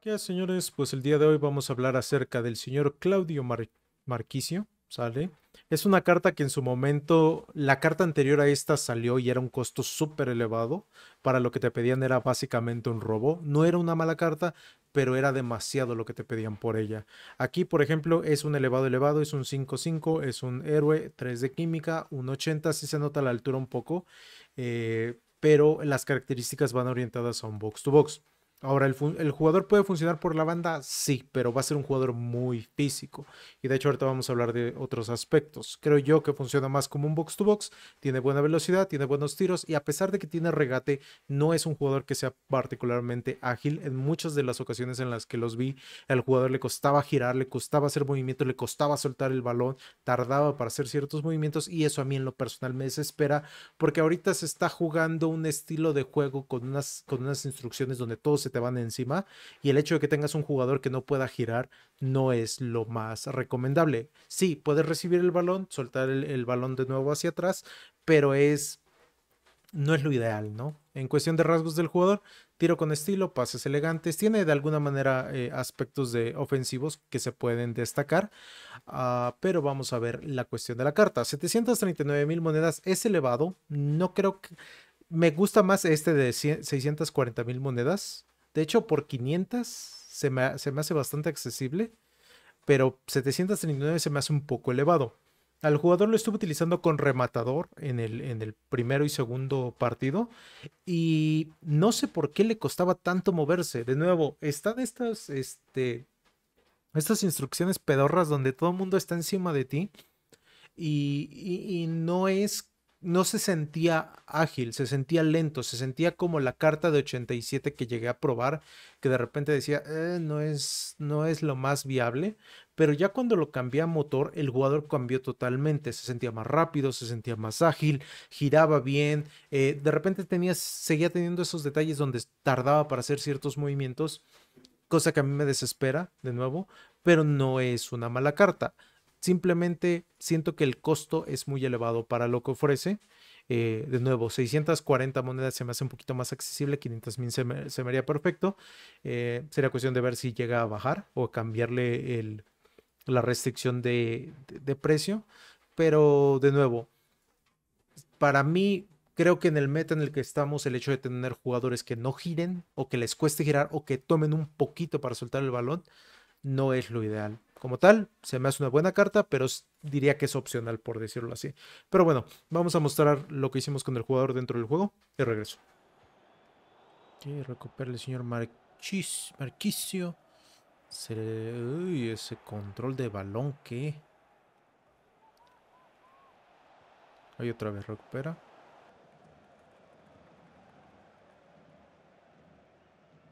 ¿Qué señores? Pues el día de hoy vamos a hablar acerca del señor Claudio Marquicio, ¿sale? Es una carta que en su momento, la carta anterior a esta salió y era un costo súper elevado. Para lo que te pedían era básicamente un robo. No era una mala carta, pero era demasiado lo que te pedían por ella. Aquí, por ejemplo, es un elevado elevado, es un 5-5, es un héroe, 3 de química, un 80, sí se nota la altura un poco, eh, pero las características van orientadas a un box to box. Ahora, ¿el, jugador puede funcionar por la banda? Sí, pero va a ser un jugador muy físico. Y de hecho ahorita vamos a hablar de otros aspectos. Creo yo que funciona más como un box to box, tiene buena velocidad, tiene buenos tiros y a pesar de que tiene regate, no es un jugador que sea particularmente ágil. En muchas de las ocasiones en las que los vi, al jugador le costaba girar, le costaba hacer movimiento, le costaba soltar el balón, tardaba para hacer ciertos movimientos y eso a mí en lo personal me desespera porque ahorita se está jugando un estilo de juego con unas, con unas instrucciones donde todo se te van encima y el hecho de que tengas un jugador que no pueda girar no es lo más recomendable. Sí, puedes recibir el balón, soltar el, balón de nuevo hacia atrás, pero es no es lo ideal, ¿no? En cuestión de rasgos del jugador, tiro con estilo, pases elegantes, tiene de alguna manera eh, aspectos de ofensivos que se pueden destacar, ah, pero vamos a ver la cuestión de la carta. 739 mil monedas es elevado, no creo que... Me gusta más este de 640 mil monedas, de hecho, por 500 se me, hace bastante accesible, pero 739 se me hace un poco elevado. Al jugador lo estuve utilizando con rematador en el, en el, primero y segundo partido y no sé por qué le costaba tanto moverse. De nuevo, están estas, este, estas instrucciones pedorras donde todo el mundo está encima de ti y, y no es no se sentía ágil, se sentía lento, se sentía como la carta de 87 que llegué a probar, que de repente decía, eh, no, es, no es lo más viable, pero ya cuando lo cambié a motor, el jugador cambió totalmente, se sentía más rápido, se sentía más ágil, giraba bien, eh, de repente tenía, seguía teniendo esos detalles donde tardaba para hacer ciertos movimientos, cosa que a mí me desespera, de nuevo, pero no es una mala carta. Simplemente siento que el costo es muy elevado para lo que ofrece. Eh, de nuevo, 640 monedas se me hace un poquito más accesible, 500 mil se, me, haría perfecto. Eh, sería cuestión de ver si llega a bajar o cambiarle el, la restricción de, de, precio. Pero de nuevo, para mí, creo que en el meta en el que estamos, el hecho de tener jugadores que no giren o que les cueste girar o que tomen un poquito para soltar el balón, no es lo ideal. Como tal, se me hace una buena carta, pero diría que es opcional, por decirlo así. Pero bueno, vamos a mostrar lo que hicimos con el jugador dentro del juego y regreso. Que recupera el señor Marquis, Marquicio. Uy, ese control de balón que... Ahí otra vez recupera.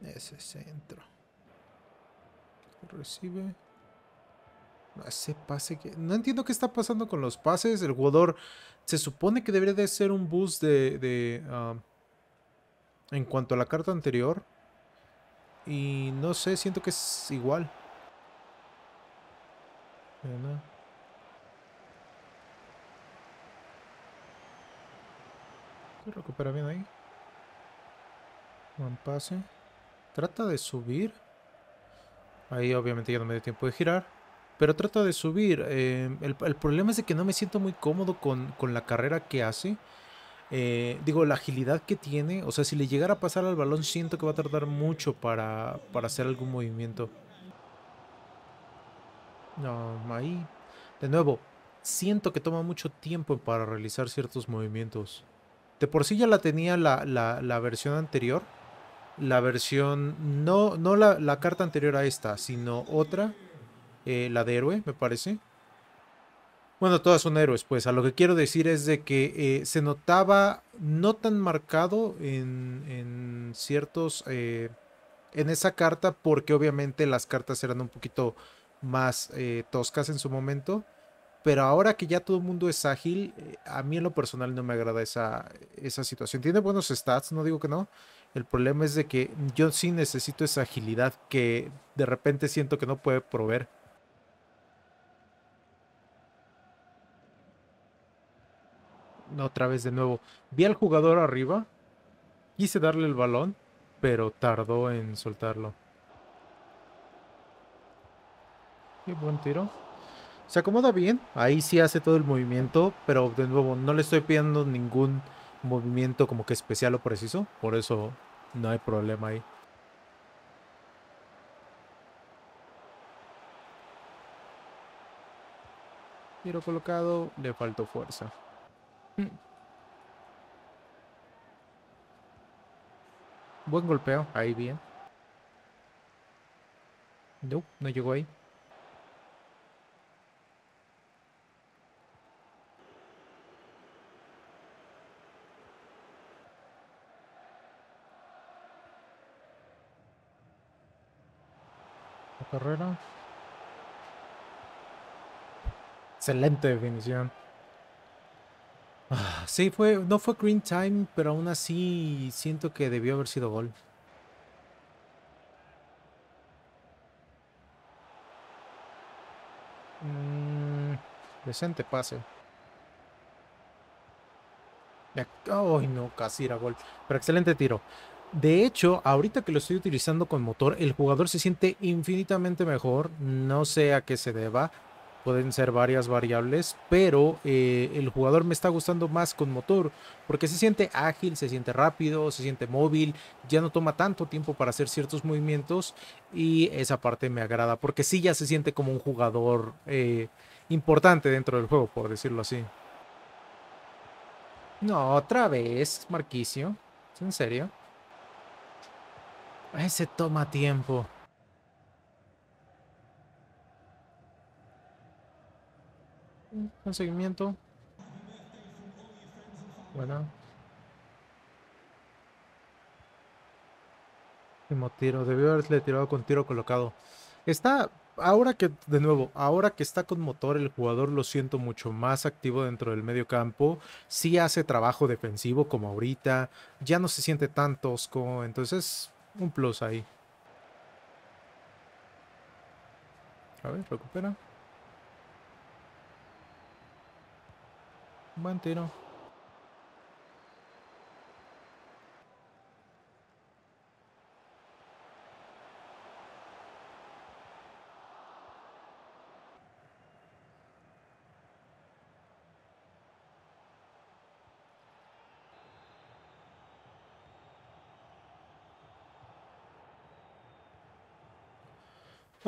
Ese centro. Recibe. Ese pase que... No entiendo qué está pasando con los pases. El jugador se supone que debería de ser un boost de... Ah, en cuanto a la carta anterior. Y no sé, siento que es igual. Se recupera bien ahí. Buen pase. Trata de subir. Ahí obviamente ya no me dio tiempo de girar. Pero trata de subir. Eh, el, problema es de que no me siento muy cómodo con, la carrera que hace. Eh, digo, la agilidad que tiene. O sea, si le llegara a pasar al balón, siento que va a tardar mucho para, para hacer algún movimiento. No, ahí. De nuevo, siento que toma mucho tiempo para realizar ciertos movimientos. De por sí ya la tenía la, la versión anterior la versión, no, no la, la, carta anterior a esta, sino otra, eh, la de héroe, me parece. Bueno, todas son héroes, pues a lo que quiero decir es de que eh, se notaba no tan marcado en, en ciertos, eh, en esa carta, porque obviamente las cartas eran un poquito más toscas en su momento. Pero ahora que ya todo el mundo es ágil, a mí en lo personal no me agrada esa, esa situación. Tiene buenos stats, no digo que no, el problema es de que yo sí necesito esa agilidad que de repente siento que no puede proveer. Otra vez de nuevo. Vi al jugador arriba. Quise darle el balón, pero tardó en soltarlo. Qué buen tiro. Se acomoda bien. Ahí sí hace todo el movimiento. Pero de nuevo, no le estoy pidiendo ningún movimiento como que especial o preciso. Por eso no hay problema ahí. Tiro colocado. Le faltó fuerza. Mm. Buen golpeo. Ahí bien. No, no llegó ahí. La carrera. Excelente definición. Sí, fue, no fue green time, pero aún así siento que debió haber sido gol. Mm, decente pase. Ay, no, casi era gol. Pero excelente tiro. De hecho, ahorita que lo estoy utilizando con motor, el jugador se siente infinitamente mejor. No sé a qué se deba. Pueden ser varias variables, pero eh, el jugador me está gustando más con motor porque se siente ágil, se siente rápido, se siente móvil, ya no toma tanto tiempo para hacer ciertos movimientos y esa parte me agrada porque sí ya se siente como un jugador eh, importante dentro del juego, por decirlo así. No, otra vez, Marquicio. ¿En serio? Ese toma tiempo. Un seguimiento. Bueno. Último tiro. Debió haberle tirado con tiro colocado. Está. Ahora que, de nuevo, ahora que está con motor, el jugador lo siento mucho más activo dentro del medio campo. Sí hace trabajo defensivo como ahorita. Ya no se siente tan tosco. Entonces, un plus ahí. A ver, recupera. Buen tiro.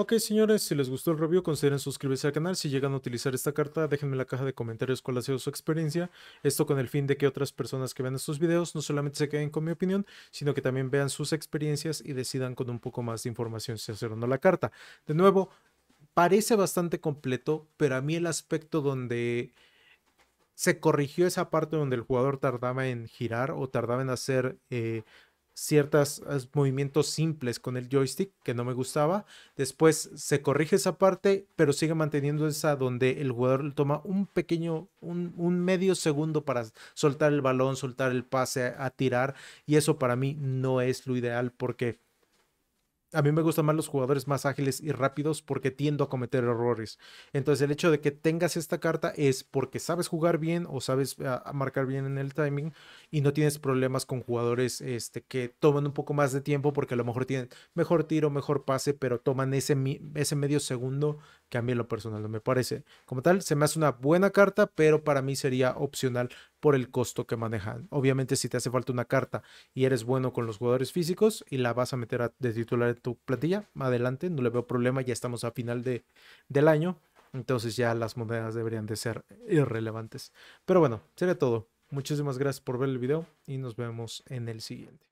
Ok, señores, si les gustó el review, consideren suscribirse al canal. Si llegan a utilizar esta carta, déjenme en la caja de comentarios cuál ha sido su experiencia. Esto con el fin de que otras personas que vean estos videos no solamente se queden con mi opinión, sino que también vean sus experiencias y decidan con un poco más de información si hacer o no la carta. De nuevo, parece bastante completo, pero a mí el aspecto donde se corrigió esa parte donde el jugador tardaba en girar o tardaba en hacer eh, ciertos movimientos simples con el joystick que no me gustaba. Después se corrige esa parte, pero sigue manteniendo esa donde el jugador toma un pequeño, un, un, medio segundo para soltar el balón, soltar el pase, a tirar. Y eso para mí no es lo ideal porque a mí me gustan más los jugadores más ágiles y rápidos porque tiendo a cometer errores. Entonces el hecho de que tengas esta carta es porque sabes jugar bien o sabes uh, marcar bien en el timing y no tienes problemas con jugadores este, que toman un poco más de tiempo porque a lo mejor tienen mejor tiro, mejor pase, pero toman ese, ese medio segundo que a mí lo personal no me parece. Como tal, se me hace una buena carta, pero para mí sería opcional por el costo que manejan. Obviamente si te hace falta una carta y eres bueno con los jugadores físicos y la vas a meter de titular en tu plantilla, adelante, no le veo problema, ya estamos a final de, del año, entonces ya las monedas deberían de ser irrelevantes. Pero bueno, sería todo. Muchísimas gracias por ver el video y nos vemos en el siguiente.